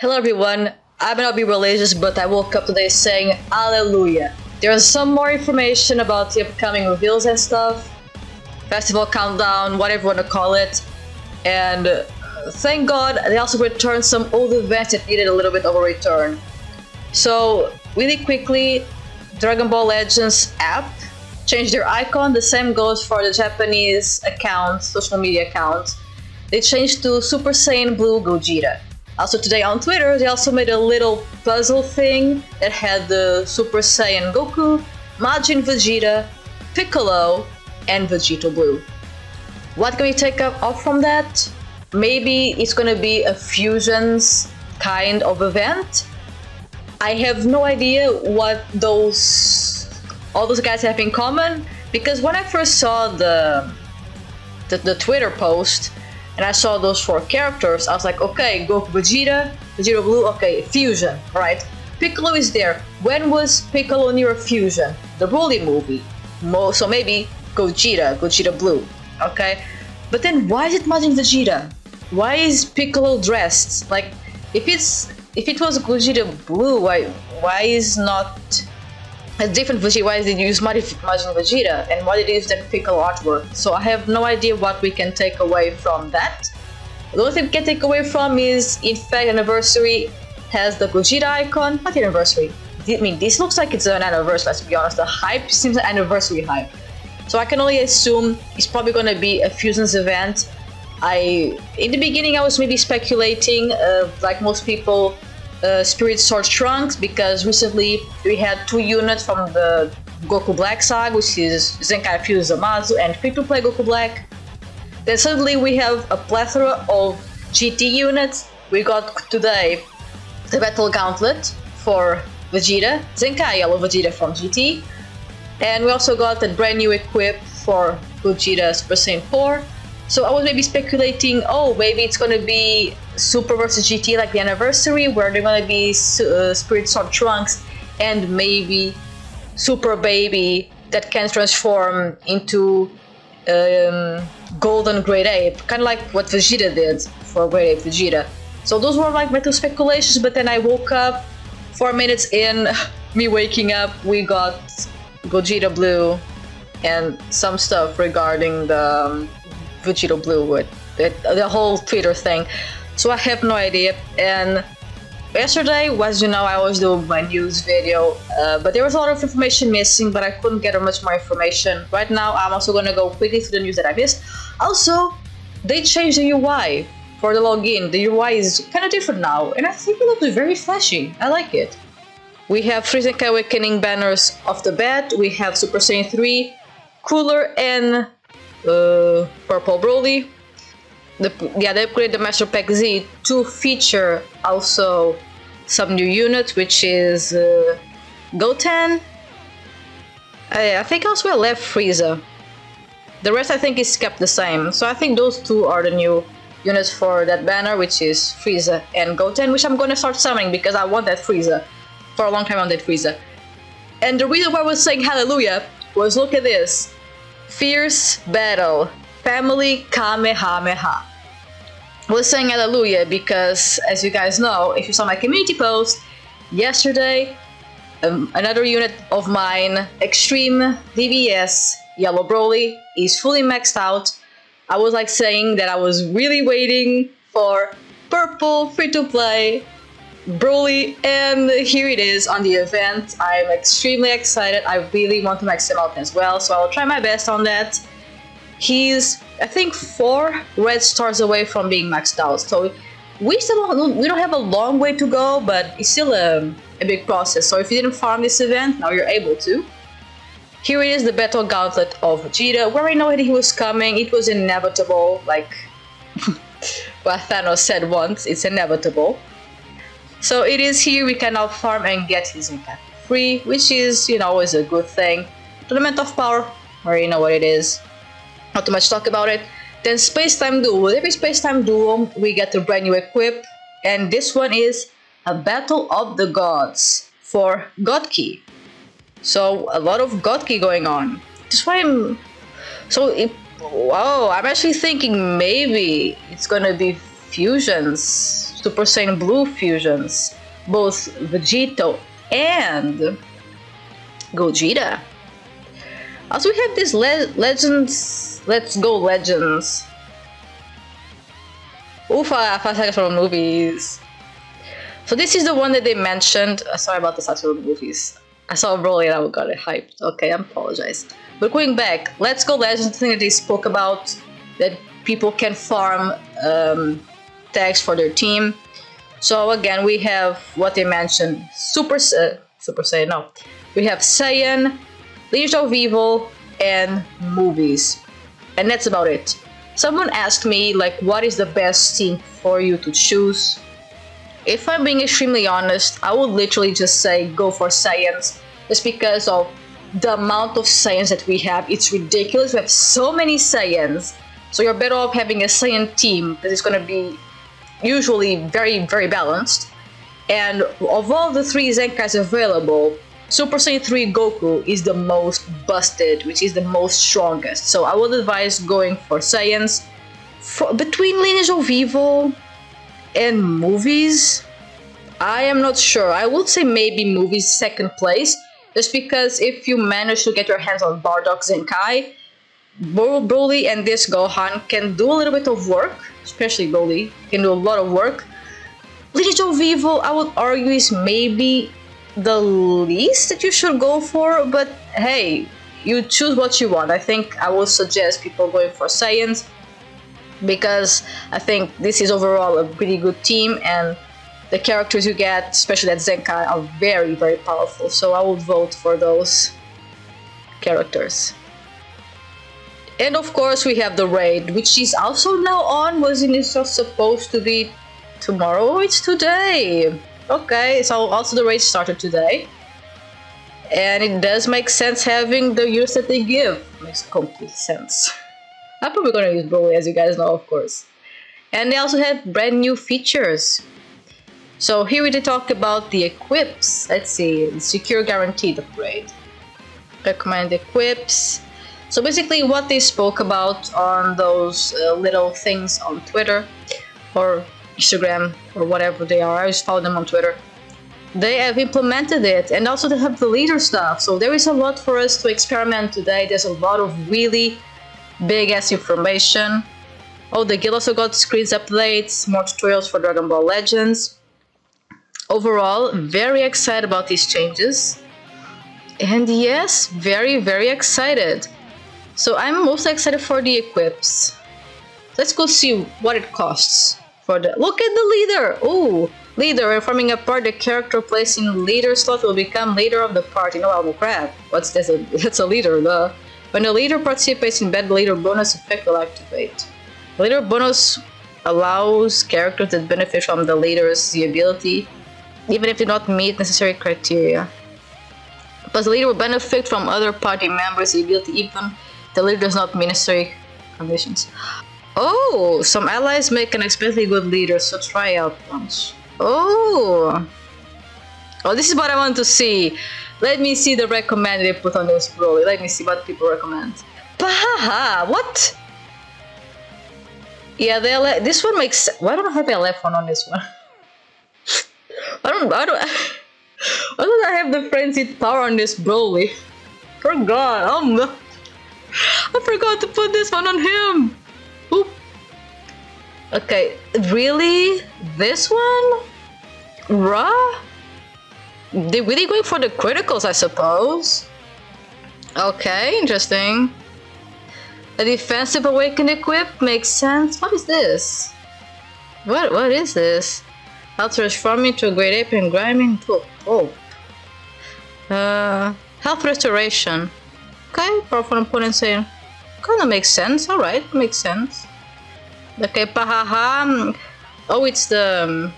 Hello everyone, I may not be religious, but I woke up today saying Alleluia. There's some more information about the upcoming reveals and stuff, festival countdown, whatever you want to call it, and uh, thank God they also returned some old events that needed a little bit of a return. So, really quickly, Dragon Ball Legends app changed their icon, the same goes for the Japanese account, social media account. They changed to Super Saiyan Blue Gogeta. Also today on Twitter, they also made a little puzzle thing that had the Super Saiyan Goku, Majin Vegeta, Piccolo, and Vegeta Blue. What can we take off from that? Maybe it's gonna be a fusions kind of event. I have no idea what those all those guys have in common because when I first saw the the, the Twitter post, and I saw those four characters, I was like, okay, Goku Vegeta, Vegeta Blue, okay, fusion, right? Piccolo is there. When was Piccolo near fusion? The Broly movie. Mo so maybe Gogeta, Gogeta Blue, okay? But then why is it Majin Vegeta? Why is Piccolo dressed? Like, if it's if it was Gogeta Blue, why why is not a different Vegeta. You use Majin Vegeta? And did you use that Piccolo artwork? So I have no idea what we can take away from that. The only thing we can take away from is, in fact, Anniversary has the Gogeta icon. Not the Anniversary. I mean, this looks like it's an anniversary, let's be honest. The hype seems an anniversary hype. So I can only assume it's probably going to be a Fusions event. I, in the beginning, I was maybe speculating, uh, like most people, uh, Spirit Sword Trunks because recently we had two units from the Goku Black saga, which is Zenkai Fuse Zamasu and Free to Play Goku Black. Then suddenly we have a plethora of GT units. We got today the Battle Gauntlet for Vegeta, Zenkai Yellow Vegeta from GT, and we also got a brand new equip for Vegeta Super Saiyan 4 so I was maybe speculating, oh, maybe it's gonna be Super versus GT like the anniversary, where they're gonna be uh, Spirit Sword Trunks and maybe Super Baby that can transform into um, Golden Great Ape, kind of like what Vegeta did for Great Ape Vegeta. So those were like my two speculations, but then I woke up, four minutes in, me waking up, we got Gogeta Blue and some stuff regarding the um, Vegeta Blue with it, the whole Twitter thing. So I have no idea. And yesterday, as you know, I always do my news video, uh, but there was a lot of information missing, but I couldn't get much more information. Right now, I'm also gonna go quickly through the news that I missed. Also, they changed the UI for the login. The UI is kind of different now, and I think it looks very flashy. I like it. We have Freezing Awakening banners off the bat. We have Super Saiyan 3, Cooler, and uh, Purple Broly. The, yeah, they upgraded the Master Pack Z to feature also some new units, which is uh, Goten. I, I think also left Frieza. The rest I think is kept the same. So I think those two are the new units for that banner, which is Frieza and Goten, which I'm to start summoning because I want that Frieza. For a long time I wanted Frieza. And the reason why I was saying hallelujah was look at this. Fierce Battle Family Kamehameha. Was saying hallelujah because, as you guys know, if you saw my community post yesterday, um, another unit of mine, Extreme DBS Yellow Broly, is fully maxed out. I was like saying that I was really waiting for purple free to play Broly, and here it is on the event. I'm extremely excited. I really want to max him out as well, so I'll try my best on that. He's, I think, four red stars away from being maxed out, so we still don't, we don't have a long way to go, but it's still a, a big process. So if you didn't farm this event, now you're able to. Here it is, the Battle Gauntlet of Vegeta, where I know that he was coming. It was inevitable, like what Thanos said once, it's inevitable. So it is here we can now farm and get his impact free, which is, you know, always a good thing. Tournament of Power, you know what it is. Not too much talk about it. Then Space Time Duel. With every Space Time Duel, we get a brand new equip. And this one is a Battle of the Gods for God Ki. So a lot of God Ki going on. That's why I'm... So, it, wow, I'm actually thinking maybe it's gonna be fusions Super Saiyan Blue fusions, both Vegito and Gogeta. Also, we have these le legends. Let's go, legends. Ufa, fast from movies. So this is the one that they mentioned. Uh, sorry about the of movies. I saw Broly and I got it hyped. Okay, I apologize. But going back, Let's Go Legends, the thing that they spoke about that people can farm um, tags for their team. So again, we have what they mentioned: Super uh, Super Saiyan. No, we have Saiyan, Lineage of Evil, and movies, and that's about it. Someone asked me like, what is the best team for you to choose? if I'm being extremely honest, I would literally just say go for Saiyans, just because of the amount of Saiyans that we have. It's ridiculous. We have so many Saiyans, so you're better off having a Saiyan team that is going to be usually very, very balanced. And of all the three Zenkais available, Super Saiyan 3 Goku is the most busted, which is the most strongest. So I would advise going for Saiyans. For, between Lineage of Evil and movies, I am not sure. I would say maybe movies second place, just because if you manage to get your hands on Bardock Zenkai, Broly and this Gohan can do a little bit of work, especially Broly, can do a lot of work. Of Evil, I would argue, is maybe the least that you should go for, but hey, you choose what you want. I think I would suggest people going for Saiyans because I think this is overall a pretty good team and the characters you get, especially at Zenkai, are very, very powerful. So I would vote for those characters. And of course we have the raid, which is also now on. Wasn't it supposed to be tomorrow? Oh, it's today. Okay, so also the raid started today. And it does make sense having the use that they give. Makes complete sense. I'm probably gonna use Broly as you guys know of course. And they also have brand new features. So here we did talk about the equips. Let's see, secure guaranteed upgrade. Recommend equips. So basically what they spoke about on those uh, little things on Twitter or Instagram or whatever they are. I just follow them on Twitter. They have implemented it and also they have the leader stuff. So there is a lot for us to experiment today. There's a lot of really big ass information. Oh, the guild also got screens updates, more tutorials for Dragon Ball Legends. Overall, very excited about these changes. And yes, very, very excited. So I'm most excited for the equips. Let's go see what it costs for the- Look at the leader! Oh, leader, when forming a part, the character placed in leader slot will become leader of the party. No, oh crap. What's this? That's a leader, the. When the leader participates in battle, leader bonus effect will activate. Leader bonus allows characters that benefit from the leader's ability, even if they do not meet necessary criteria. Plus, the leader will benefit from other party members' ability, even the leader does not necessary conditions. Oh, some allies make an especially good leader, so try out once. Oh, oh, this is what I want to see. Let me see the recommend they put on this Broly. Let me see what people recommend. Bahaha, what? Yeah, they this one makes. Why don't I have a left one on this one? I don't. I don't. Why don't I have the frenzied power on this Broly? Forgot. Oh no. I forgot to put this one on him. Oop. Okay, really? This one? Raw? They're really going for the criticals, I suppose. Okay, interesting. A defensive awakened equip makes sense. What is this? What what is this? I'll transform into a great ape and grind into pope. Uh, health restoration. Okay, powerful opponent saying. Kinda makes sense. Alright, makes sense. Okay, pahaha. Oh, it's the um,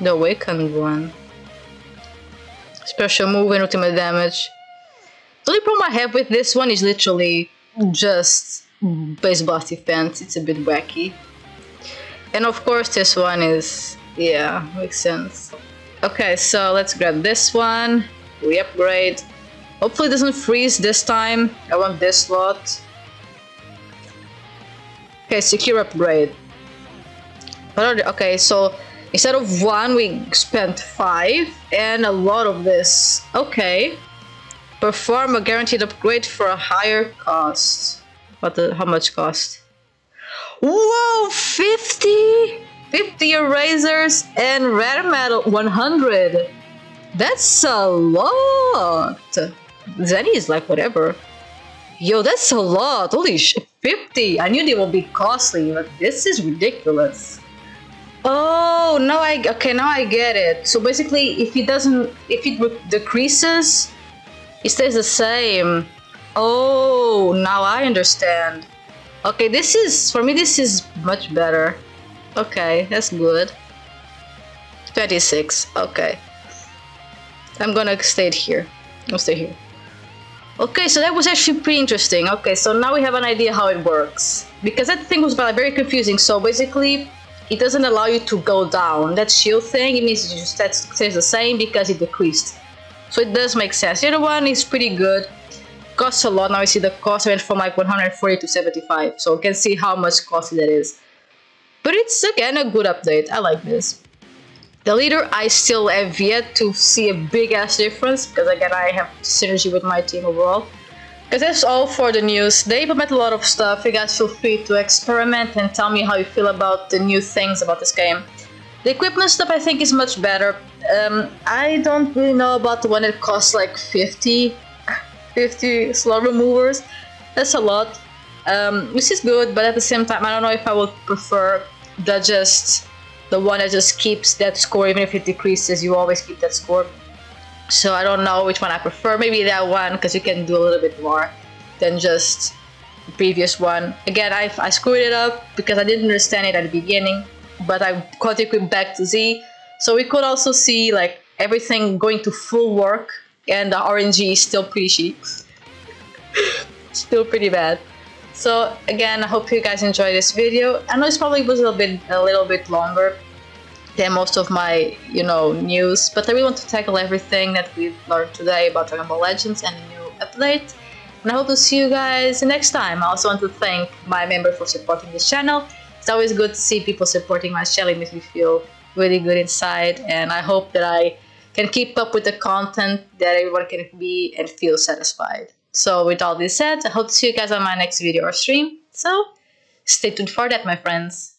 the awakened one. Special move and ultimate damage. The only problem I have with this one is literally just base blast defense. It's a bit wacky. And of course this one is, yeah, makes sense. Okay, so let's grab this one. We upgrade. Hopefully it doesn't freeze this time. I want this slot. Okay, secure upgrade. What are? Okay, so Instead of one, we spent five and a lot of this. Okay. Perform a guaranteed upgrade for a higher cost. What the, how much cost? Whoa, 50? 50 erasers and rare metal 100. That's a lot. Zenny is like whatever. Yo, that's a lot. Holy shit, 50. I knew they would be costly, but this is ridiculous. Oh, now I okay. Now I get it. So basically, if it doesn't, if it decreases, it stays the same. Oh, now I understand. Okay, this is for me. This is much better. Okay, that's good. 26. Okay. I'm gonna stay here. I'll stay here. Okay, so that was actually pretty interesting. Okay, so now we have an idea how it works. Because that thing was very confusing. So basically, it doesn't allow you to go down. That shield thing, it means it just stays the same because it decreased. So it does make sense. The other one is pretty good. Costs a lot. Now you see the cost went from like 140 to 75. So you can see how much costly that is. But it's again a good update. I like this. The leader, I still have yet to see a big ass difference because again I have synergy with my team overall. Because that's all for the news. They implement a lot of stuff. You guys feel free to experiment and tell me how you feel about the new things about this game. The equipment stuff I think is much better. Um, I don't really know about the one that costs like 50, 50 slot removers. That's a lot. Um, which is good, but at the same time I don't know if I would prefer the just the one that just keeps that score even if it decreases you always keep that score so I don't know which one I prefer. Maybe that one because you can do a little bit more than just the previous one. Again, I, I screwed it up because I didn't understand it at the beginning, but I got it back to Z. So we could also see like everything going to full work and the RNG is still pretty cheap. still pretty bad. So again, I hope you guys enjoyed this video. I know this probably was a little bit a little bit longer than most of my, you know, news. But I really want to tackle everything that we've learned today about Dragon Ball Legends and the new update. And I hope to see you guys next time. I also want to thank my member for supporting this channel. It's always good to see people supporting my channel. It makes me feel really good inside. And I hope that I can keep up with the content that everyone can be and feel satisfied. So with all this said, I hope to see you guys on my next video or stream. So stay tuned for that, my friends.